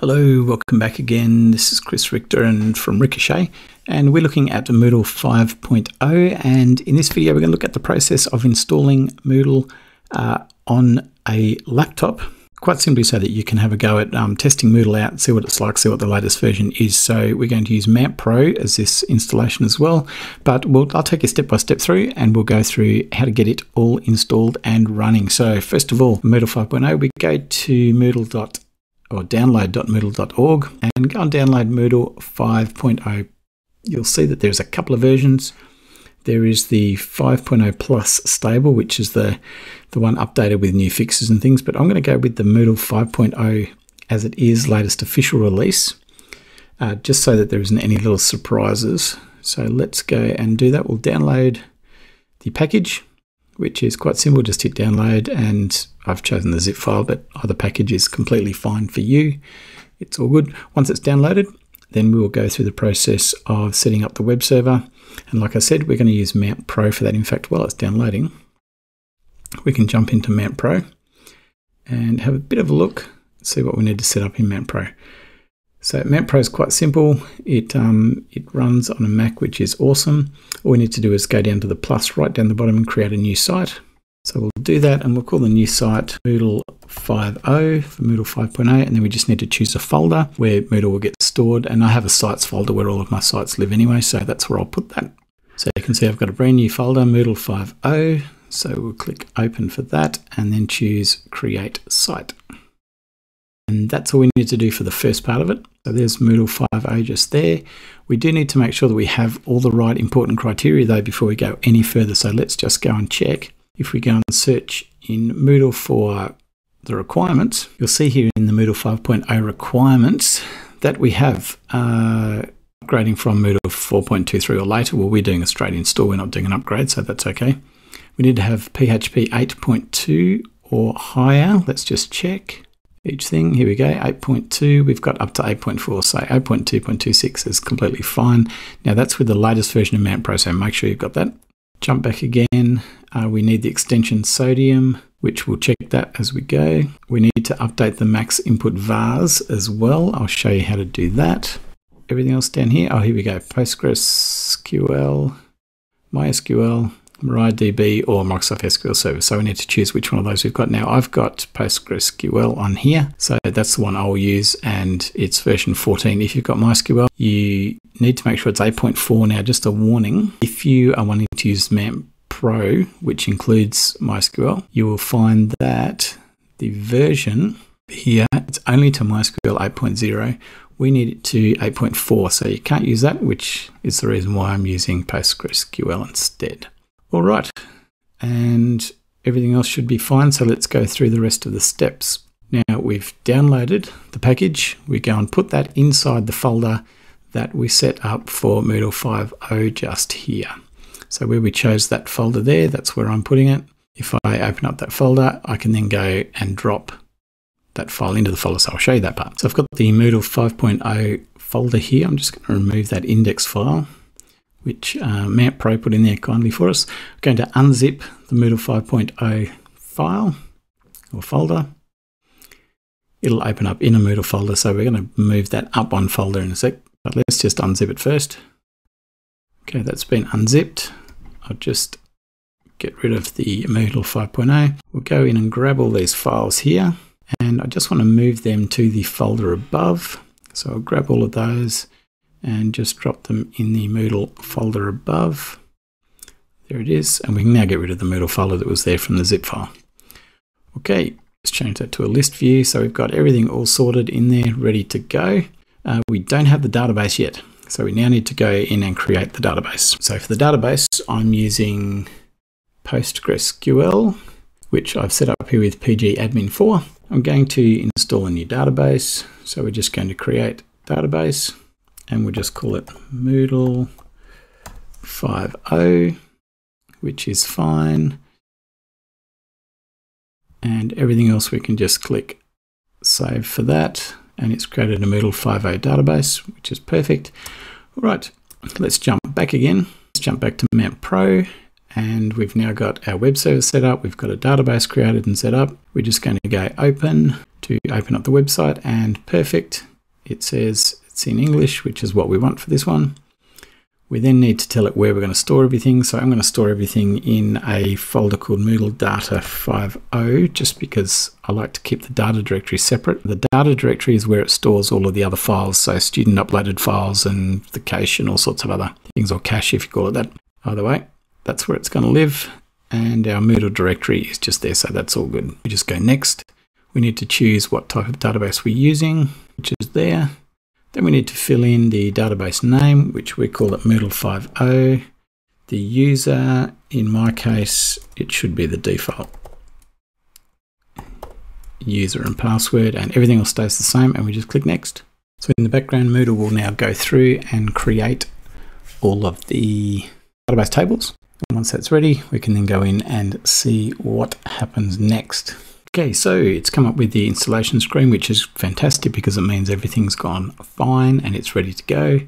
Hello, welcome back again. This is Chris Richter and from Ricoshae, and we're looking at Moodle 5.0. And in this video, we're going to look at the process of installing Moodle uh, on a laptop, quite simply so that you can have a go at um, testing Moodle out, see what it's like, see what the latest version is. So we're going to use MAMP Pro as this installation as well, but we'll, I'll take you step by step through and we'll go through how to get it all installed and running. So first of all, Moodle 5.0, we go to moodle.com or download.moodle.org and go and download Moodle 5.0. You'll see that there's a couple of versions. There is the 5.0 Plus stable, which is the, the one updated with new fixes and things, but I'm going to go with the Moodle 5.0 as it is latest official release, uh, just so that there isn't any little surprises. So let's go and do that. We'll download the package which is quite simple. Just hit download and I've chosen the zip file, but either package is completely fine for you. It's all good. Once it's downloaded, then we will go through the process of setting up the web server. And like I said, we're going to use MAMP Pro for that. In fact, while it's downloading, we can jump into MAMP Pro and have a bit of a look, see what we need to set up in MAMP Pro. So MAMP Pro is quite simple. It, um, it runs on a Mac, which is awesome. All we need to do is go down to the plus right down the bottom and create a new site. So we'll do that and we'll call the new site Moodle 5.0 for Moodle 5.8 and then we just need to choose a folder where Moodle will get stored and I have a sites folder where all of my sites live anyway so that's where I'll put that. So you can see I've got a brand new folder Moodle 5.0 so we'll click open for that and then choose create site. And that's all we need to do for the first part of it. So there's Moodle 5.0 just there. We do need to make sure that we have all the right important criteria though before we go any further. So let's just go and check. If we go and search in Moodle for the requirements, you'll see here in the Moodle 5.0 requirements that we have uh, upgrading from Moodle 4.23 or later. Well, we're doing a straight install, we're not doing an upgrade, so that's okay. We need to have PHP 8.2 or higher. Let's just check each thing. Here we go, 8.2. We've got up to 8.4, so 8.2.26 is completely fine. Now that's with the latest version of MAMP Pro, so make sure you've got that. Jump back again. Uh, we need the extension sodium, which we'll check that as we go. We need to update the max input vars as well. I'll show you how to do that. Everything else down here. Oh, here we go. PostgreSQL, MySQL, MariaDB or Microsoft SQL Server. So we need to choose which one of those we've got now. I've got PostgreSQL on here. So that's the one I'll use and it's version 14. If you've got MySQL, you need to make sure it's 8.4 now. Just a warning, if you are wanting to use MAMP Pro, which includes MySQL, you will find that the version here, it's only to MySQL 8.0. We need it to 8.4, so you can't use that, which is the reason why I'm using PostgreSQL instead. All right, and everything else should be fine. So let's go through the rest of the steps. Now we've downloaded the package. We go and put that inside the folder that we set up for Moodle 5.0 just here. So where we chose that folder there, that's where I'm putting it. If I open up that folder, I can then go and drop that file into the folder. So I'll show you that part. So I've got the Moodle 5.0 folder here. I'm just going to remove that index file which uh, MAMP Pro put in there kindly for us. We're going to unzip the Moodle 5.0 file or folder. It'll open up in a Moodle folder, so we're going to move that up one folder in a sec. But let's just unzip it first. Okay, that's been unzipped. I'll just get rid of the Moodle 5.0. We'll go in and grab all these files here, and I just want to move them to the folder above. So I'll grab all of those and just drop them in the Moodle folder above. There it is. And we can now get rid of the Moodle folder that was there from the zip file. Okay, let's change that to a list view. So we've got everything all sorted in there, ready to go. Uh, we don't have the database yet. So we now need to go in and create the database. So for the database, I'm using PostgreSQL, which I've set up here with pgadmin 4. I'm going to install a new database. So we're just going to create database and we'll just call it Moodle 5.0, which is fine. And everything else we can just click save for that. And it's created a Moodle 5.0 database, which is perfect. All right, let's jump back again. Let's jump back to MAMP Pro and we've now got our web server set up. We've got a database created and set up. We're just going to go open to open up the website and perfect it says it's in English, which is what we want for this one. We then need to tell it where we're going to store everything. So I'm going to store everything in a folder called Moodle Data 5.0 just because I like to keep the data directory separate. The data directory is where it stores all of the other files, so student uploaded files and the cache and all sorts of other things, or cache if you call it that. Either way, that's where it's going to live. And our Moodle directory is just there, so that's all good. We just go next. We need to choose what type of database we're using, which is there. Then we need to fill in the database name, which we call it Moodle 5.0. The user, in my case, it should be the default user and password, and everything else stays the same, and we just click next. So in the background, Moodle will now go through and create all of the database tables. And once that's ready, we can then go in and see what happens next. Okay, so it's come up with the installation screen, which is fantastic because it means everything's gone fine and it's ready to go.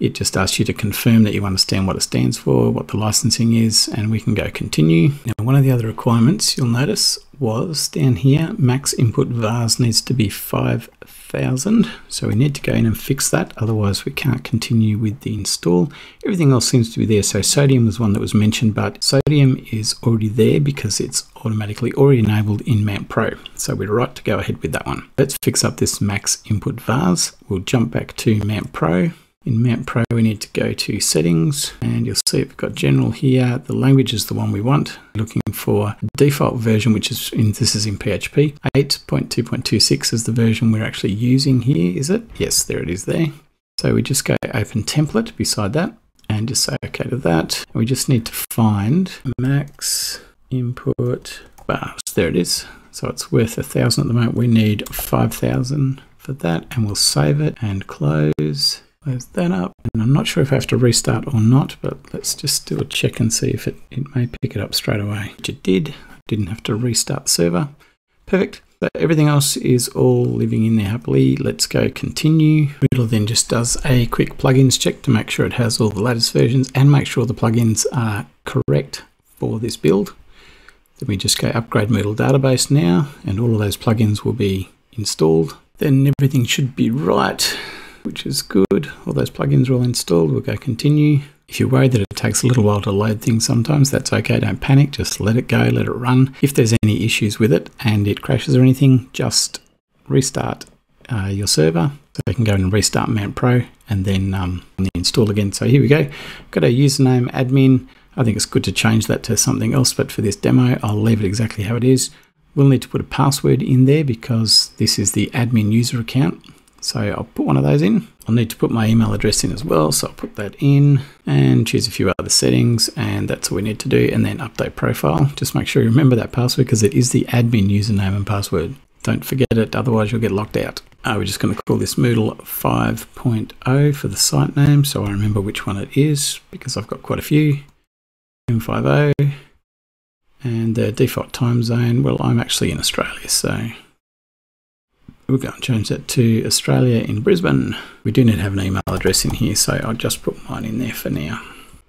It just asks you to confirm that you understand what it stands for, what the licensing is, and we can go continue. Now, one of the other requirements you'll notice was down here, max input vars needs to be 5,000. So we need to go in and fix that. Otherwise we can't continue with the install. Everything else seems to be there. So sodium was one that was mentioned, but sodium is already there because it's automatically already enabled in MAMP Pro. So we're right to go ahead with that one. Let's fix up this max input vars. We'll jump back to MAMP Pro in MAMP Pro, we need to go to settings and you'll see we've got general here. The language is the one we want. Looking for default version, which is in, this is in PHP. 8.2.26 is the version we're actually using here, is it? Yes, there it is there. So we just go open template beside that and just say okay to that. We just need to find max input. There it is. So it's worth a thousand at the moment. We need 5,000 for that and we'll save it and close. That up. And I'm not sure if I have to restart or not, but let's just do a check and see if it, it may pick it up straight away. Which it did. Didn't have to restart the server. Perfect. So everything else is all living in there happily. Let's go continue. Moodle then just does a quick plugins check to make sure it has all the latest versions and make sure the plugins are correct for this build. Then we just go upgrade Moodle database now and all of those plugins will be installed. Then everything should be right which is good. All those plugins are all installed. We'll go continue. If you're worried that it takes a little while to load things sometimes, that's okay. Don't panic. Just let it go, let it run. If there's any issues with it and it crashes or anything, just restart uh, your server. So you can go and restart MAMP Pro and then um, install again. So here we go. Got a username admin. I think it's good to change that to something else, but for this demo, I'll leave it exactly how it is. We'll need to put a password in there because this is the admin user account. So I'll put one of those in. I'll need to put my email address in as well. So I'll put that in and choose a few other settings and that's all we need to do. And then update profile. Just make sure you remember that password because it is the admin username and password. Don't forget it, otherwise you'll get locked out. Uh, we're just going to call this Moodle 5.0 for the site name so I remember which one it is because I've got quite a few. M50 and the default time zone, well I'm actually in Australia so We'll going to change that to Australia in Brisbane. We do need to have an email address in here, so I'll just put mine in there for now.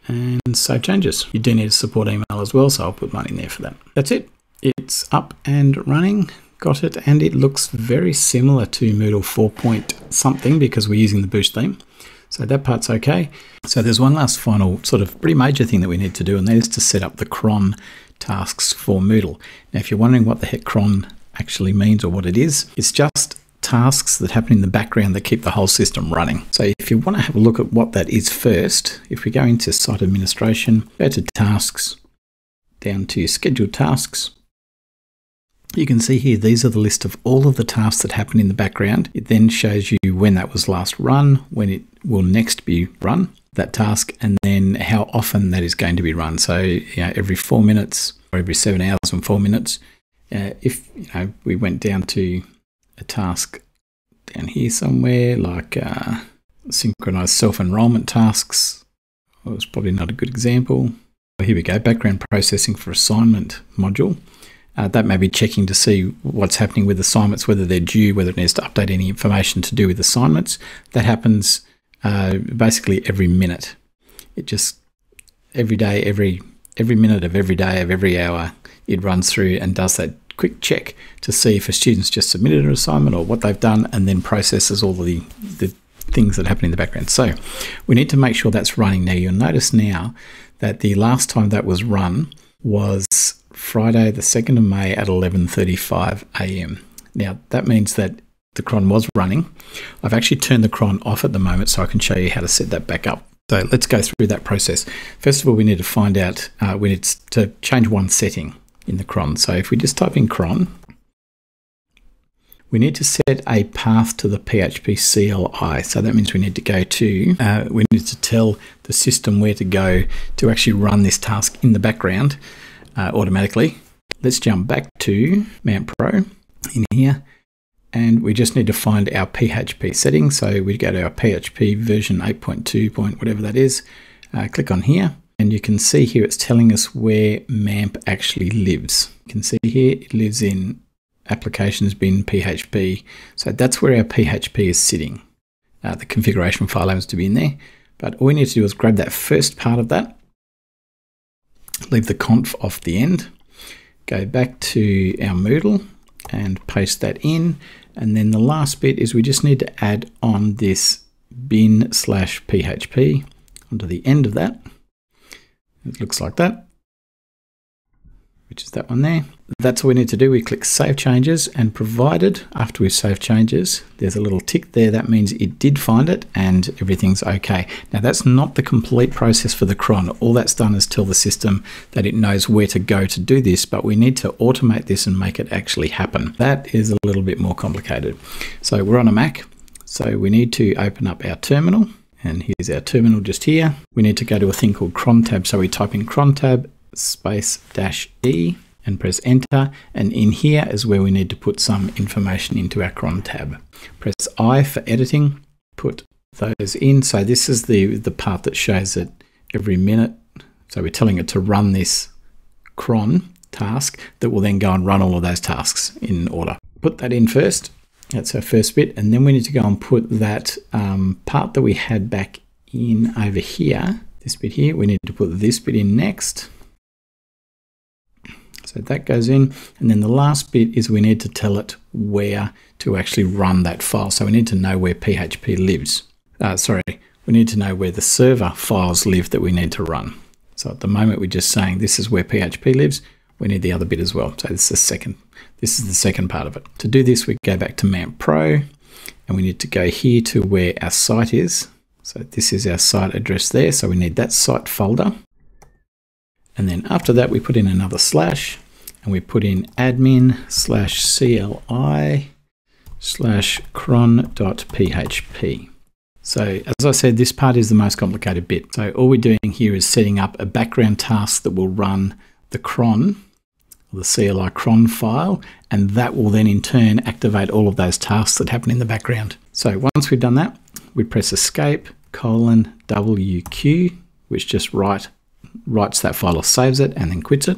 And save changes. You do need a support email as well, so I'll put mine in there for that. That's it. It's up and running. Got it, and it looks very similar to Moodle 4 point something because we're using the Boost theme. So that part's okay. So there's one last final sort of pretty major thing that we need to do, and that is to set up the cron tasks for Moodle. Now, if you're wondering what the heck cron actually means or what it is. It's just tasks that happen in the background that keep the whole system running. So if you want to have a look at what that is first, if we go into site administration, go to tasks, down to scheduled tasks, you can see here, these are the list of all of the tasks that happen in the background. It then shows you when that was last run, when it will next be run, that task, and then how often that is going to be run. So you know, every four minutes or every seven hours and four minutes, uh, if you know we went down to a task down here somewhere, like uh, synchronized self-enrollment tasks, well, it's probably not a good example. Here we go, background processing for assignment module. Uh, that may be checking to see what's happening with assignments, whether they're due, whether it needs to update any information to do with assignments. That happens uh, basically every minute. It just every day, every every minute of every day of every hour, it runs through and does that quick check to see if a student's just submitted an assignment or what they've done, and then processes all the, the things that happen in the background. So we need to make sure that's running. Now you'll notice now that the last time that was run was Friday the 2nd of May at 11.35 a.m. Now that means that the cron was running. I've actually turned the cron off at the moment so I can show you how to set that back up. So let's go through that process. First of all, we need to find out, uh, we need to change one setting in the cron. So if we just type in cron, we need to set a path to the PHP CLI. So that means we need to go to, uh, we need to tell the system where to go to actually run this task in the background uh, automatically. Let's jump back to MAMP Pro in here and we just need to find our PHP settings. So we go to our PHP version 8.2 point, whatever that is, uh, click on here, and you can see here it's telling us where MAMP actually lives. You can see here it lives in applications bin PHP. So that's where our PHP is sitting. Uh, the configuration file happens to be in there, but all we need to do is grab that first part of that, leave the conf off the end, go back to our Moodle and paste that in and then the last bit is we just need to add on this bin slash PHP onto the end of that. It looks like that, which is that one there. That's all we need to do. We click Save Changes and provided after we save changes, there's a little tick there. That means it did find it and everything's okay. Now that's not the complete process for the cron. All that's done is tell the system that it knows where to go to do this, but we need to automate this and make it actually happen. That is a little bit more complicated. So we're on a Mac. So we need to open up our terminal and here's our terminal just here. We need to go to a thing called cron tab. So we type in cron tab space dash E and press enter. And in here is where we need to put some information into our cron tab. Press I for editing, put those in. So this is the, the part that shows it every minute. So we're telling it to run this cron task that will then go and run all of those tasks in order. Put that in first. That's our first bit. And then we need to go and put that um, part that we had back in over here, this bit here, we need to put this bit in next. So that goes in. And then the last bit is we need to tell it where to actually run that file. So we need to know where PHP lives. Uh, sorry, we need to know where the server files live that we need to run. So at the moment, we're just saying this is where PHP lives. We need the other bit as well. So this is the second, this is the second part of it. To do this, we go back to MAMP Pro and we need to go here to where our site is. So this is our site address there. So we need that site folder. And then after that, we put in another slash and we put in admin slash CLI slash cron.php. So as I said, this part is the most complicated bit. So all we're doing here is setting up a background task that will run the cron, the CLI cron file, and that will then in turn activate all of those tasks that happen in the background. So once we've done that, we press escape colon WQ, which just write writes that file or saves it and then quits it.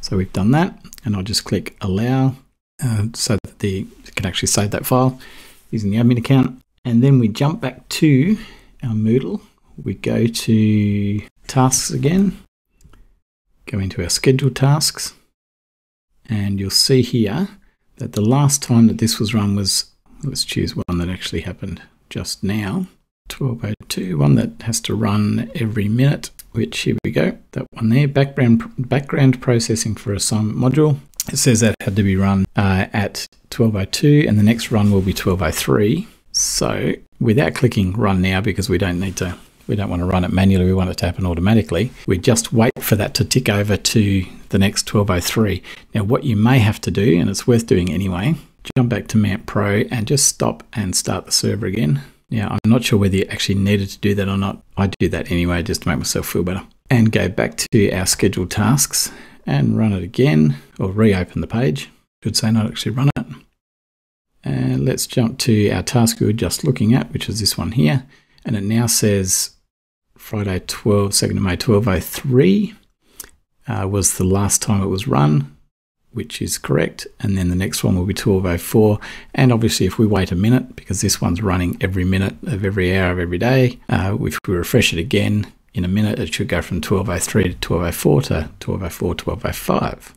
So we've done that and I'll just click allow uh, so that the can actually save that file using the admin account. And then we jump back to our Moodle. We go to tasks again, go into our scheduled tasks, and you'll see here that the last time that this was run was, let's choose one that actually happened just now, 1202, one that has to run every minute which here we go, that one there, background, background processing for assignment module. It says that had to be run uh, at 1202 and the next run will be 1203. So without clicking run now, because we don't need to, we don't want to run it manually, we want it to happen automatically. We just wait for that to tick over to the next 1203. Now what you may have to do, and it's worth doing anyway, jump back to MAMP Pro and just stop and start the server again. Now, I'm not sure whether you actually needed to do that or not. I do that anyway just to make myself feel better. And go back to our scheduled tasks and run it again or reopen the page. Should say not actually run it. And let's jump to our task we were just looking at, which is this one here. And it now says Friday 12, 2nd of May 1203 uh, was the last time it was run which is correct. And then the next one will be 1204. And obviously if we wait a minute, because this one's running every minute of every hour of every day, uh, if we refresh it again in a minute, it should go from 1203 to 1204 to 1204, 1205.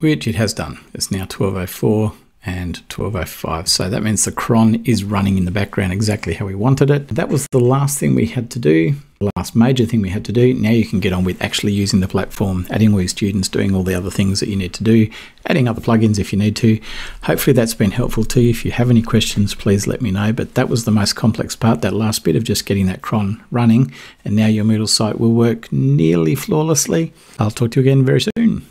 which it has done. It's now 1204 and 1205. So that means the cron is running in the background exactly how we wanted it. That was the last thing we had to do, the last major thing we had to do. Now you can get on with actually using the platform, adding all your students, doing all the other things that you need to do, adding other plugins if you need to. Hopefully that's been helpful to you. If you have any questions, please let me know. But that was the most complex part, that last bit of just getting that cron running. And now your Moodle site will work nearly flawlessly. I'll talk to you again very soon.